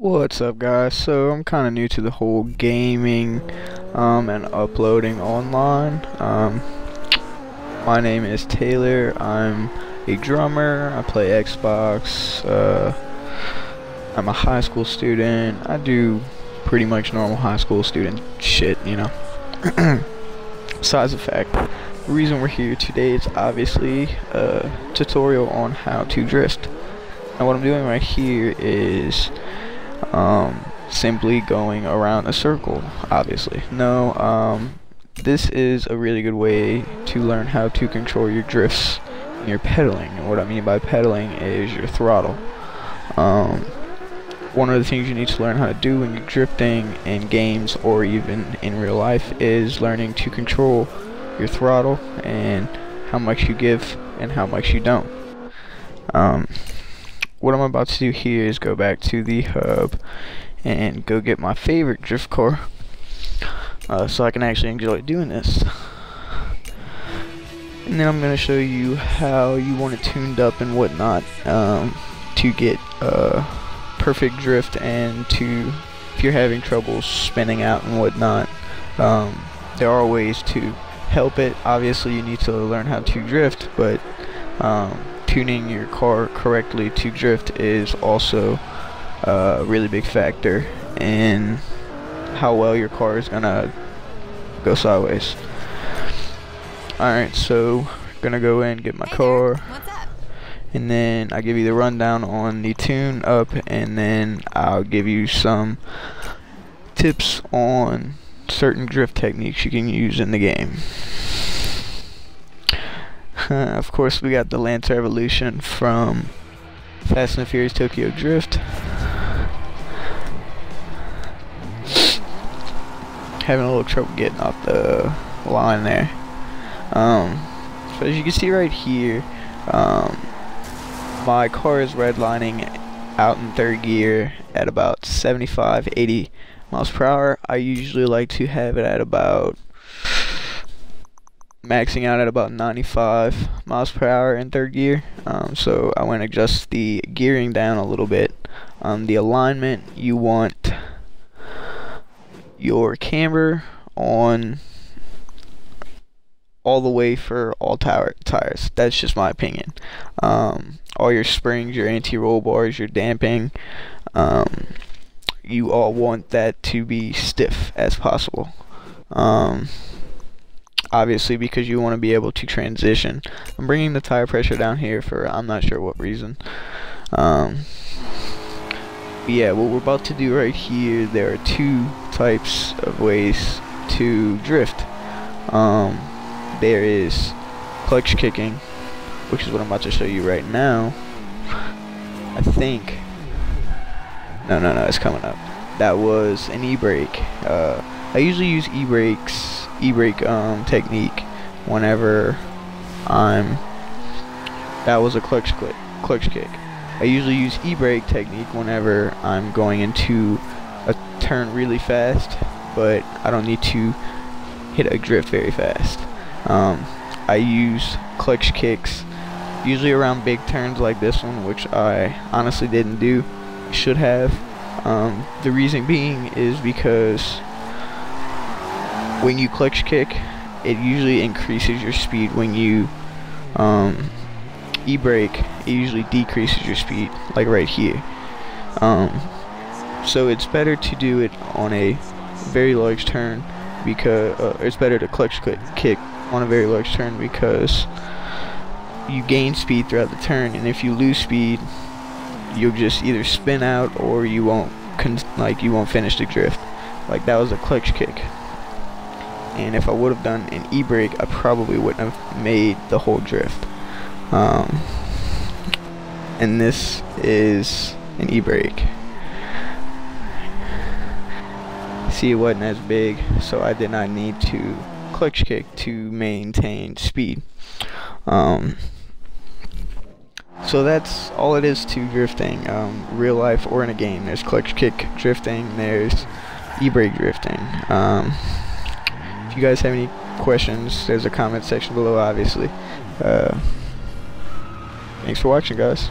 What's up guys? So I'm kind of new to the whole gaming um, and uploading online. Um, my name is Taylor. I'm a drummer. I play Xbox. Uh, I'm a high school student. I do pretty much normal high school student shit, you know. Besides the fact, the reason we're here today is obviously a tutorial on how to drift. And what I'm doing right here is um, simply going around a circle, obviously. No, um, this is a really good way to learn how to control your drifts and your pedaling. And what I mean by pedaling is your throttle. Um, one of the things you need to learn how to do when you're drifting in games or even in real life is learning to control your throttle and how much you give and how much you don't. Um, what I'm about to do here is go back to the hub and go get my favorite drift car uh, so I can actually enjoy doing this. And then I'm going to show you how you want it tuned up and whatnot um, to get uh, perfect drift and to, if you're having trouble spinning out and whatnot, um, there are ways to help it. Obviously you need to learn how to drift, but um, tuning your car correctly to drift is also a really big factor in how well your car is gonna go sideways. Alright, so gonna go in, get my hey car, Derek, and then I give you the rundown on the tune up, and then I'll give you some tips on certain drift techniques you can use in the game. of course, we got the Lancer Evolution from Fast and the Furious Tokyo Drift. Having a little trouble getting off the line there. Um, so as you can see right here, um, my car is redlining out in third gear at about 75, 80 miles per hour. I usually like to have it at about maxing out at about 95 miles per hour in third gear. Um, so I want to adjust the gearing down a little bit. Um, the alignment, you want your camber on all the way for all tower tires. That's just my opinion. Um, all your springs, your anti-roll bars, your damping, um, you all want that to be stiff as possible. Um, obviously because you want to be able to transition. I'm bringing the tire pressure down here for I'm not sure what reason. Um, yeah, what we're about to do right here, there are two types of ways to drift. Um, there is clutch kicking, which is what I'm about to show you right now. I think. No, no, no, it's coming up. That was an e-brake. Uh, I usually use e-brakes e-brake um, technique whenever I'm that was a clutch click clutch kick. I usually use e-brake technique whenever I'm going into a turn really fast but I don't need to hit a drift very fast. Um, I use clutch kicks usually around big turns like this one which I honestly didn't do should have. Um, the reason being is because when you clutch kick, it usually increases your speed. When you um, e-brake, it usually decreases your speed, like right here. Um, so it's better to do it on a very large turn because uh, it's better to clutch kick on a very large turn because you gain speed throughout the turn, and if you lose speed, you'll just either spin out or you won't like you won't finish the drift. Like that was a clutch kick and if I would have done an e-brake I probably wouldn't have made the whole drift. Um, and this is an e-brake. See it wasn't as big so I did not need to clutch kick to maintain speed. Um, so that's all it is to drifting. Um, real life or in a game there's clutch kick drifting there's e-brake drifting. Um, you guys have any questions, there's a comment section below, obviously. Uh, thanks for watching, guys.